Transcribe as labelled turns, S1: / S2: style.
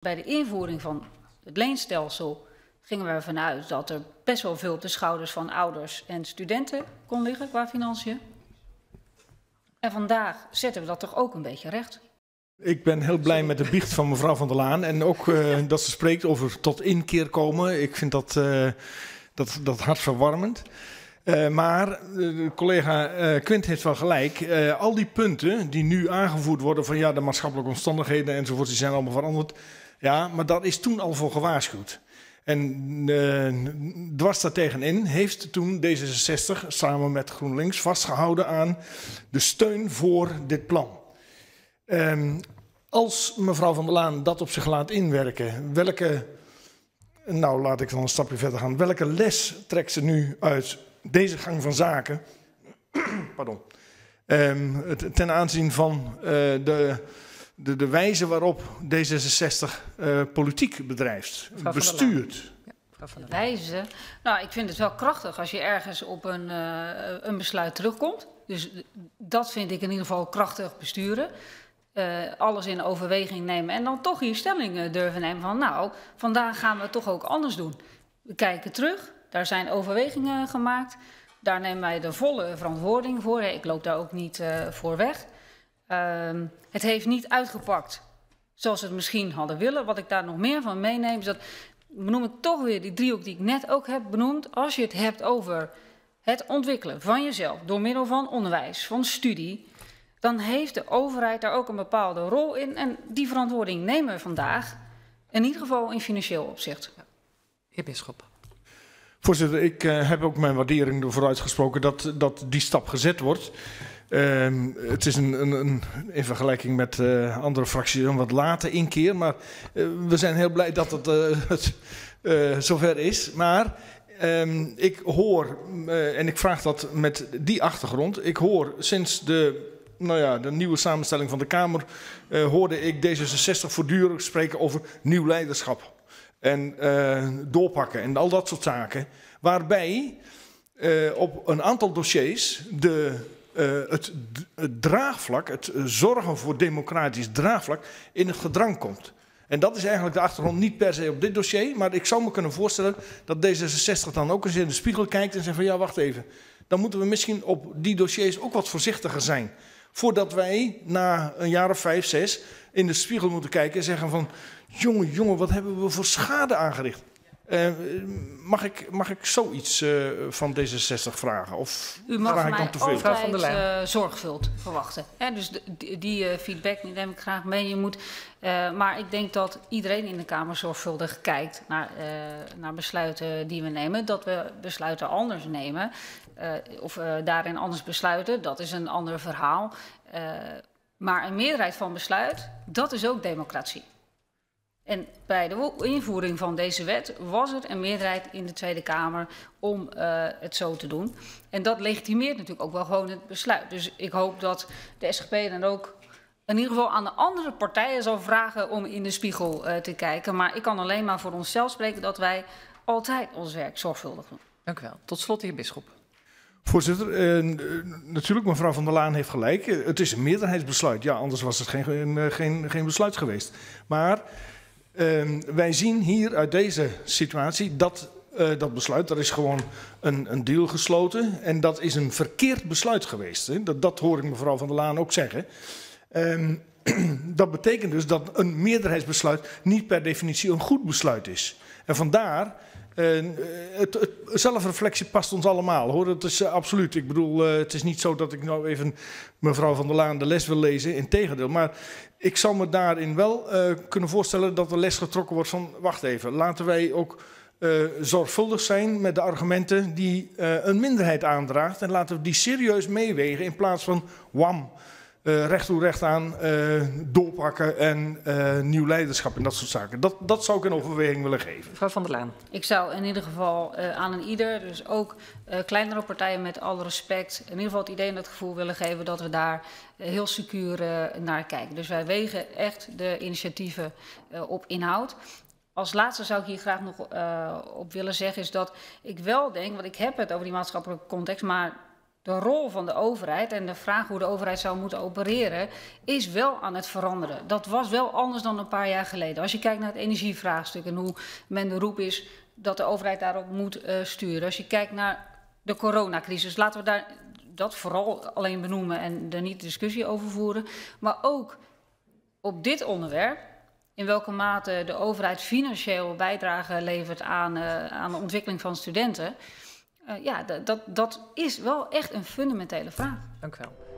S1: Bij de invoering van het leenstelsel gingen we ervan uit dat er best wel veel op de schouders van ouders en studenten kon liggen qua financiën. En vandaag zetten we dat toch ook een beetje recht.
S2: Ik ben heel blij met de biecht van mevrouw van der Laan. En ook uh, dat ze spreekt over tot inkeer komen. Ik vind dat, uh, dat, dat hartverwarmend. Uh, maar collega Quint heeft wel gelijk. al die punten die nu aangevoerd worden van ja, de maatschappelijke omstandigheden enzovoort, die zijn allemaal veranderd. Ja, maar dat is toen al voor gewaarschuwd. En uh, dwars daartegenin heeft toen D66 samen met GroenLinks vastgehouden aan de steun voor dit plan. Um, als mevrouw van der Laan dat op zich laat inwerken, welke, nou laat ik dan een stapje verder gaan, welke les trekt ze nu uit deze gang van zaken? Pardon. Um, ten aanzien van uh, de de, de wijze waarop D66 uh, politiek bedrijft, mevrouw bestuurt.
S1: Ja, de wijze? Nou, ik vind het wel krachtig als je ergens op een, uh, een besluit terugkomt. Dus dat vind ik in ieder geval krachtig besturen. Uh, alles in overweging nemen en dan toch hier stellingen durven nemen van nou, vandaag gaan we het toch ook anders doen. We kijken terug, daar zijn overwegingen gemaakt. Daar nemen wij de volle verantwoording voor. Ik loop daar ook niet uh, voor weg. Uh, het heeft niet uitgepakt zoals we het misschien hadden willen. Wat ik daar nog meer van meeneem is dat, benoem ik toch weer die driehoek die ik net ook heb benoemd. Als je het hebt over het ontwikkelen van jezelf door middel van onderwijs, van studie, dan heeft de overheid daar ook een bepaalde rol in. En die verantwoording nemen we vandaag, in ieder geval in financieel opzicht. Ja.
S3: Heer Bisschop.
S2: Voorzitter, ik uh, heb ook mijn waardering ervoor uitgesproken dat, dat die stap gezet wordt. Uh, het is een, een, een, in vergelijking met uh, andere fracties een wat late inkeer. Maar uh, we zijn heel blij dat het, het zover is. Maar um, ik hoor, en ik vraag dat met die achtergrond. Ik hoor sinds de, nou ja, de nieuwe samenstelling van de Kamer. hoorde ik D66 voortdurend spreken over nieuw leiderschap. En doorpakken en al dat soort zaken. Waarbij op een aantal dossiers de uh, het, het, draagvlak, het zorgen voor democratisch draagvlak, in het gedrang komt. En dat is eigenlijk de achtergrond niet per se op dit dossier, maar ik zou me kunnen voorstellen dat D66 dan ook eens in de spiegel kijkt en zegt van ja, wacht even. Dan moeten we misschien op die dossiers ook wat voorzichtiger zijn. Voordat wij na een jaar of vijf, zes in de spiegel moeten kijken en zeggen van... jongen, jongen, wat hebben we voor schade aangericht? Uh, mag, ik, mag ik zoiets uh, van D66 vragen? Of
S1: U mag vraag ik dan te veel? altijd van de uh, zorgvuld verwachten. Hè? Dus de, die, die feedback neem ik graag mee. Je moet, maar ik denk dat iedereen in de Kamer zorgvuldig kijkt naar, naar besluiten die we nemen. Dat we besluiten anders nemen of daarin anders besluiten, dat is een ander verhaal. maar een meerderheid van besluit, dat is ook democratie. En bij de invoering van deze wet was er een meerderheid in de Tweede Kamer om het zo te doen. En dat legitimeert natuurlijk ook wel gewoon het besluit. Dus ik hoop dat de SGP dan ook in ieder geval aan de andere partijen zal vragen om in de spiegel te kijken. Maar ik kan alleen maar voor onszelf spreken dat wij altijd ons werk zorgvuldig doen.
S3: Dank u wel. Tot slot, heer Bisschop.
S2: Voorzitter, uh, natuurlijk mevrouw van der Laan heeft gelijk. Het is een meerderheidsbesluit. Ja, anders was het geen, geen, geen besluit geweest. Maar uh, wij zien hier uit deze situatie dat uh, dat besluit, dat is gewoon een, een deal gesloten. En dat is een verkeerd besluit geweest. Hè? Dat, dat hoor ik mevrouw Van der Laan ook zeggen. Um, dat betekent dus dat een meerderheidsbesluit niet per definitie een goed besluit is. En vandaar het, het, zelfreflectie past ons allemaal hoor. Dat is uh, absoluut. Ik bedoel, uh, het is niet zo dat ik nou even mevrouw van der Laan de les wil lezen. Integendeel. Maar ik zou me daarin wel kunnen voorstellen dat er les getrokken wordt van... wacht even, laten wij ook zorgvuldig zijn met de argumenten die een minderheid aandraagt. En laten we die serieus meewegen in plaats van wam uh, recht toe recht aan uh, doorpakken en uh, nieuw leiderschap en dat soort zaken. Dat, dat zou ik een overweging willen geven.
S3: Mevrouw van der Laan.
S1: Ik zou in ieder geval aan een ieder, dus ook kleinere partijen met alle respect, in ieder geval het idee en het gevoel willen geven dat we daar heel secuur naar kijken. Dus wij wegen echt de initiatieven op inhoud. Als laatste zou ik hier graag nog op willen zeggen is dat ik wel denk, want ik heb het over die maatschappelijke context, maar de rol van de overheid en de vraag hoe de overheid zou moeten opereren, is wel aan het veranderen. Dat was wel anders dan een paar jaar geleden. Als je kijkt naar het energievraagstuk en hoe men de roep is dat de overheid daarop moet uh, sturen. Als je kijkt naar de coronacrisis, laten we daar dat vooral alleen benoemen en er niet discussie over voeren. Maar ook op dit onderwerp, in welke mate de overheid financieel bijdrage levert aan, uh, aan de ontwikkeling van studenten. Uh, ja, dat, dat is wel echt een fundamentele vraag.
S3: Dank u wel.